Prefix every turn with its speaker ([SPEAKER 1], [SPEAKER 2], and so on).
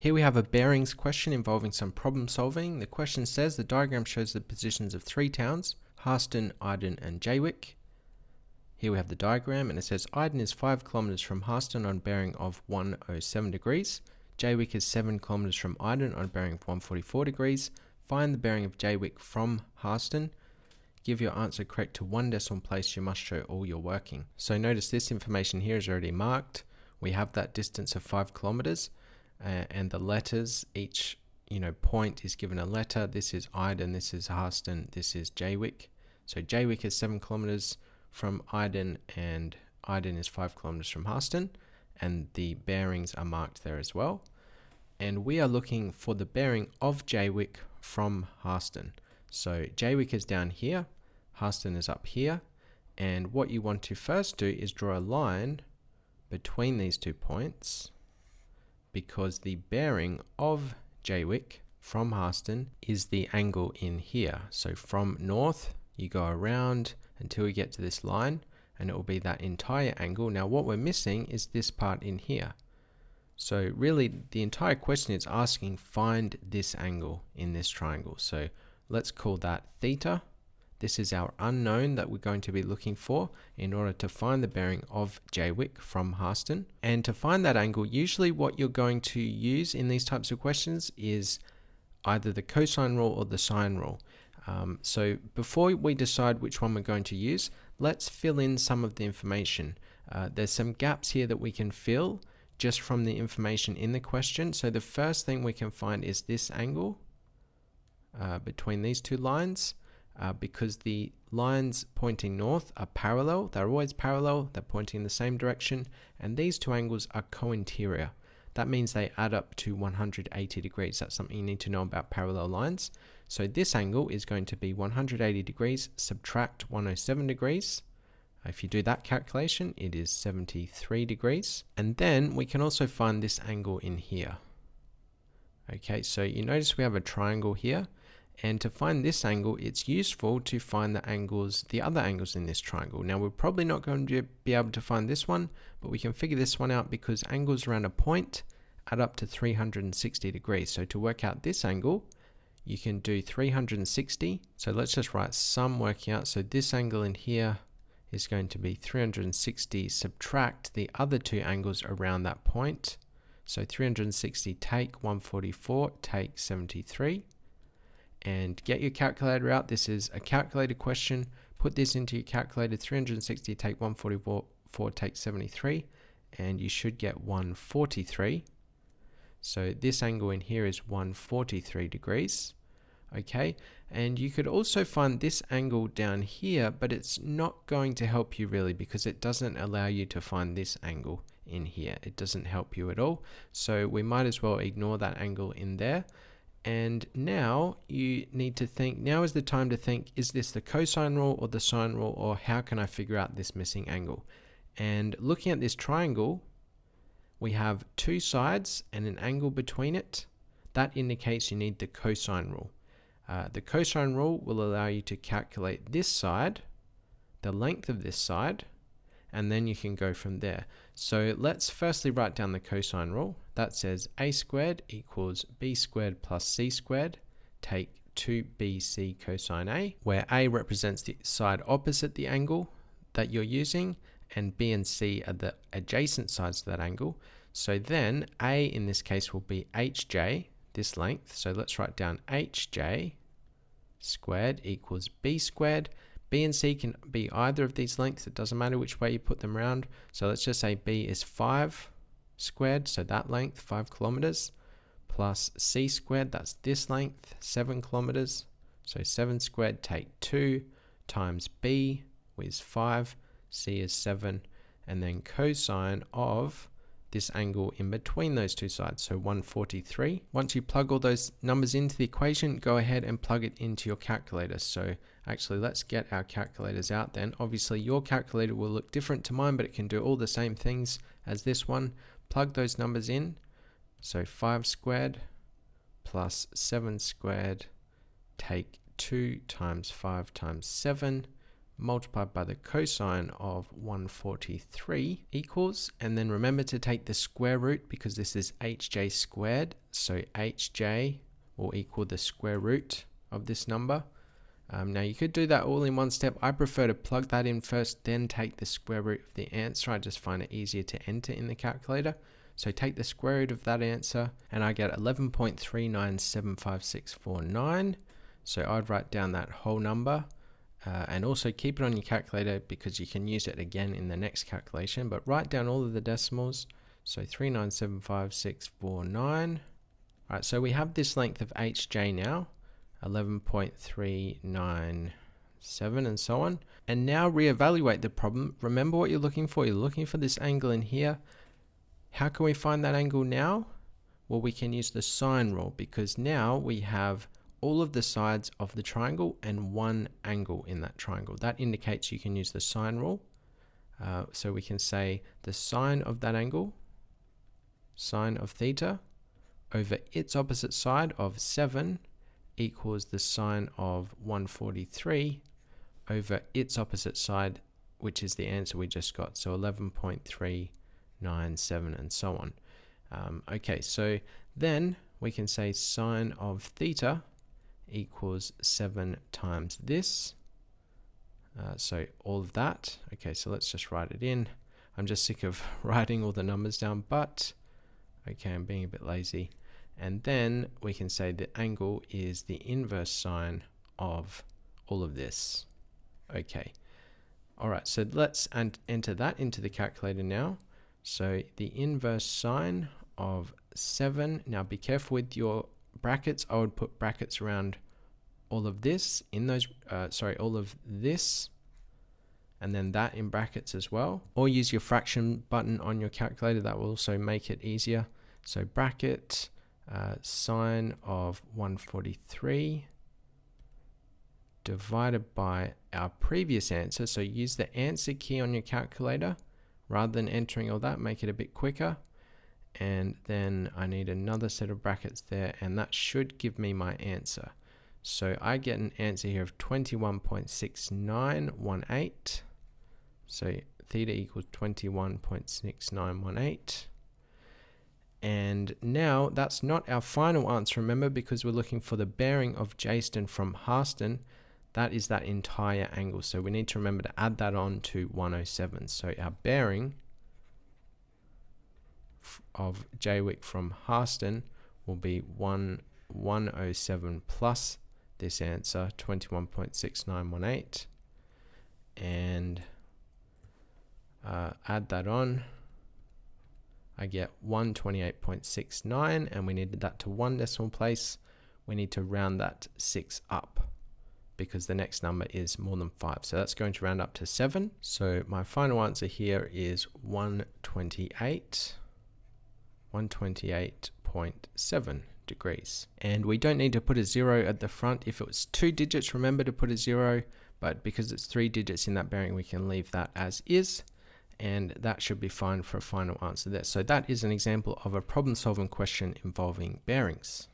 [SPEAKER 1] Here we have a bearings question involving some problem solving. The question says the diagram shows the positions of three towns, Harston, Iden and Jaywick. Here we have the diagram and it says Iden is 5 kilometers from Harston on bearing of 107 degrees. Jaywick is 7 kilometers from Iden on bearing of 144 degrees. Find the bearing of Jaywick from Harston. Give your answer correct to one decimal place. You must show all your working. So notice this information here is already marked. We have that distance of 5 kilometers uh, and the letters each you know point is given a letter. This is Iden this is Harston this is Jaywick. So Jaywick is 7 kilometers from Iden and Iden is 5 kilometers from Harston and the bearings are marked there as well. And we are looking for the bearing of Jaywick from Harston. So Jaywick is down here Harston is up here and what you want to first do is draw a line between these two points because the bearing of Jaywick from Harston is the angle in here. So from north, you go around until we get to this line and it will be that entire angle. Now what we're missing is this part in here. So really the entire question is asking find this angle in this triangle. So let's call that theta this is our unknown that we're going to be looking for in order to find the bearing of Jaywick from Harston. And to find that angle, usually what you're going to use in these types of questions is either the cosine rule or the sine rule. Um, so before we decide which one we're going to use, let's fill in some of the information. Uh, there's some gaps here that we can fill just from the information in the question. So the first thing we can find is this angle uh, between these two lines uh, because the lines pointing north are parallel. They're always parallel. They're pointing in the same direction. And these two angles are co-interior. That means they add up to 180 degrees. That's something you need to know about parallel lines. So this angle is going to be 180 degrees, subtract 107 degrees. If you do that calculation, it is 73 degrees. And then we can also find this angle in here. Okay, so you notice we have a triangle here. And to find this angle, it's useful to find the angles, the other angles in this triangle. Now we're probably not going to be able to find this one, but we can figure this one out because angles around a point add up to 360 degrees. So to work out this angle, you can do 360. So let's just write some working out. So this angle in here is going to be 360 subtract the other two angles around that point. So 360 take 144 take 73 and get your calculator out. This is a calculator question. Put this into your calculator 360 take 144 take 73 and you should get 143. So this angle in here is 143 degrees. Okay, and you could also find this angle down here, but it's not going to help you really because it doesn't allow you to find this angle in here. It doesn't help you at all. So we might as well ignore that angle in there. And now you need to think, now is the time to think, is this the cosine rule or the sine rule, or how can I figure out this missing angle? And looking at this triangle, we have two sides and an angle between it. That indicates you need the cosine rule. Uh, the cosine rule will allow you to calculate this side, the length of this side, and then you can go from there. So let's firstly write down the cosine rule. That says a squared equals b squared plus c squared. Take 2bc cosine a, where a represents the side opposite the angle that you're using, and b and c are the adjacent sides to that angle. So then a in this case will be hj, this length. So let's write down hj squared equals b squared B and C can be either of these lengths. It doesn't matter which way you put them around. So let's just say B is 5 squared, so that length, 5 kilometers, plus C squared, that's this length, 7 kilometers. So 7 squared, take 2 times B is 5, C is 7, and then cosine of this angle in between those two sides, so 143. Once you plug all those numbers into the equation, go ahead and plug it into your calculator. So actually, let's get our calculators out then. Obviously, your calculator will look different to mine, but it can do all the same things as this one. Plug those numbers in. So 5 squared plus 7 squared, take 2 times 5 times 7 multiplied by the cosine of 143 equals, and then remember to take the square root because this is hj squared, so hj will equal the square root of this number. Um, now you could do that all in one step. I prefer to plug that in first, then take the square root of the answer. I just find it easier to enter in the calculator. So take the square root of that answer and I get 11.397564.9. So I'd write down that whole number uh, and also keep it on your calculator because you can use it again in the next calculation. But write down all of the decimals. So 3975649. All right, so we have this length of hj now, 11.397 and so on. And now reevaluate the problem. Remember what you're looking for. You're looking for this angle in here. How can we find that angle now? Well, we can use the sine rule because now we have all of the sides of the triangle and one angle in that triangle. That indicates you can use the sine rule. Uh, so we can say the sine of that angle, sine of theta, over its opposite side of 7 equals the sine of 143 over its opposite side, which is the answer we just got. So 11.397 and so on. Um, okay, so then we can say sine of theta equals 7 times this. Uh, so all of that. Okay, so let's just write it in. I'm just sick of writing all the numbers down, but okay, I'm being a bit lazy. And then we can say the angle is the inverse sine of all of this. Okay. All right, so let's and enter that into the calculator now. So the inverse sine of 7. Now be careful with your brackets. I would put brackets around all of this in those, uh, sorry, all of this and then that in brackets as well. Or use your fraction button on your calculator. That will also make it easier. So bracket uh, sine of 143 divided by our previous answer. So use the answer key on your calculator rather than entering all that, make it a bit quicker. And then I need another set of brackets there, and that should give me my answer. So I get an answer here of 21.6918. So theta equals 21.6918. And now that's not our final answer, remember, because we're looking for the bearing of Jaston from Harston that is that entire angle. So we need to remember to add that on to 107. So our bearing of Jaywick from Harston will be 1, 107 plus this answer, 21.6918. And uh, add that on. I get 128.69 and we needed that to one decimal place. We need to round that 6 up because the next number is more than 5. So that's going to round up to 7. So my final answer here is 128, 128.7 degrees. And we don't need to put a 0 at the front. If it was two digits, remember to put a 0. But because it's three digits in that bearing, we can leave that as is. And that should be fine for a final answer there. So that is an example of a problem solving question involving bearings.